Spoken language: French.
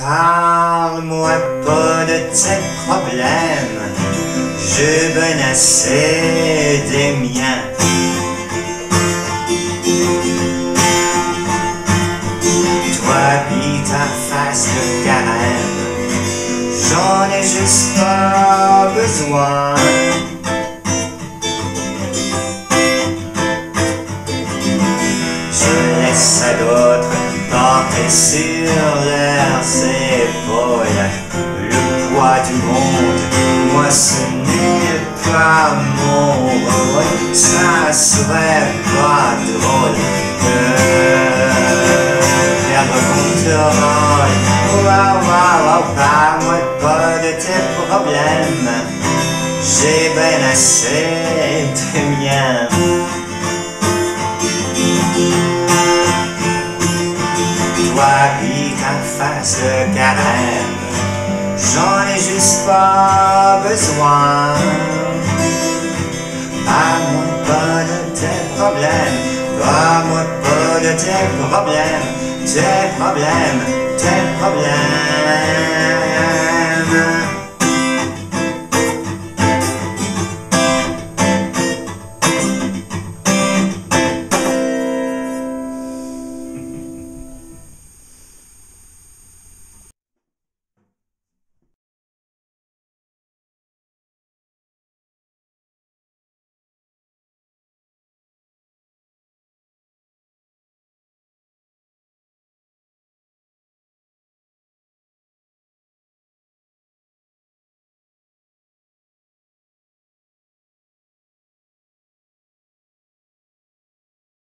Parle-moi pas de tes problèmes, j'ai bien assez des miens. Toi pis ta face de carême, j'en ai juste pas besoin. Je laisse à d'autres porter sur leurs épaules le poids du monde. Moi, ce n'est pas mon rôle, ça serait pas drôle de perdre contrôle. Waouh, waouh, waouh, parle-moi pas de tes problèmes, j'ai bien assez de miens. Carême, j'en ai juste pas besoin. Parle-moi pas de tes problèmes, parle-moi pas de tes problèmes, tes problèmes, tes problèmes.